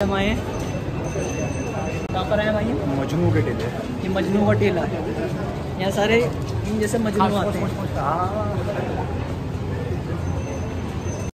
हम कहाँ पर आए भाई? मजनू के टेले ये मजनू का टेला है। यहाँ सारे इन जैसे मजनू हाँ, आते हैं। हाँ।